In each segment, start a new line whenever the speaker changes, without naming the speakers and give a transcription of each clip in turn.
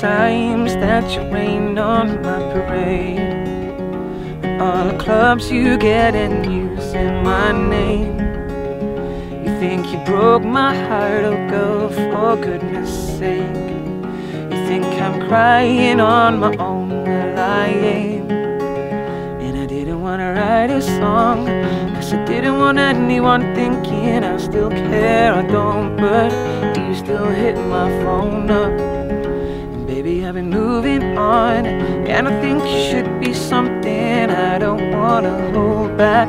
times that you rained on my parade. And all the clubs you get and say my name. You think you broke my heart, oh girl, for goodness sake. You think I'm crying on my own, well I ain't. And I didn't wanna write a song, cause I didn't want anyone thinking I still care, I don't, but you still hit my phone up. Moving on, and I think you should be something I don't wanna hold back.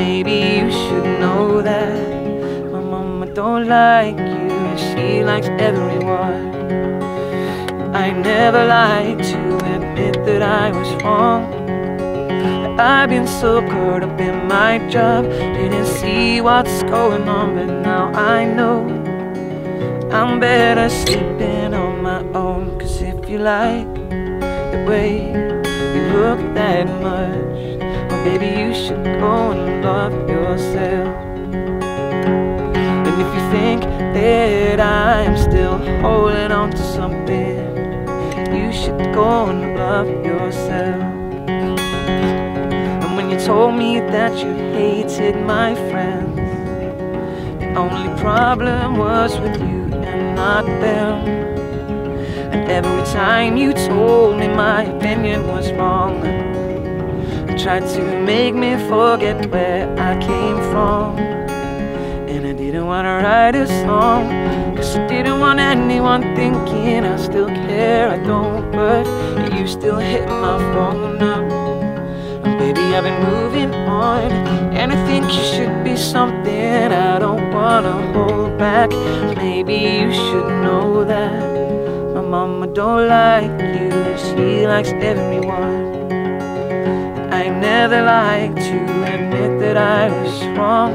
Maybe you should know that my mama don't like you, and she likes everyone. I never like to admit that I was wrong. I've been so caught up in my job, didn't see what's going on, but now I know I'm better sleeping on my like the way you look that much, well, baby, you should go and love yourself. And if you think that I'm still holding on to something, you should go and love yourself. And when you told me that you hated my friends, the only problem was with you and not them. And every time you told me my opinion was wrong, You tried to make me forget where I came from. And I didn't wanna write a song, cause I didn't want anyone thinking I still care. I don't, but you still hit my phone up. And baby, I've been moving on, and I think you should be something I don't wanna hold back. Maybe you should know that mama don't like you, she likes everyone. I never like to admit that I was wrong.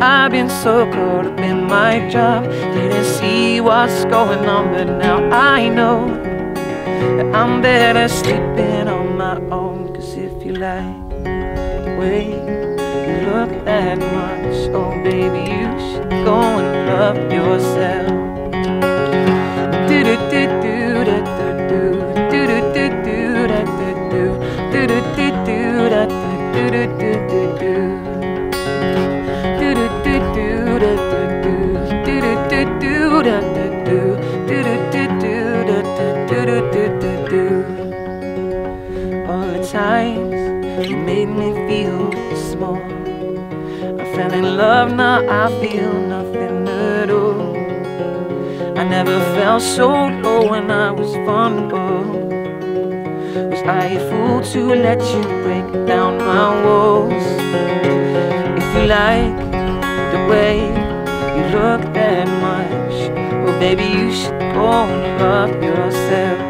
I've been so caught up in my job, didn't see what's going on, but now I know that I'm better sleeping on my own. Cause if you like the way you look that much, oh baby, you should go and love yourself. Me feel small. I fell in love, now I feel nothing at all. I never felt so low when I was vulnerable. Was I a fool to let you break down my walls? If you like the way you look that much, well, baby, you should go and love yourself.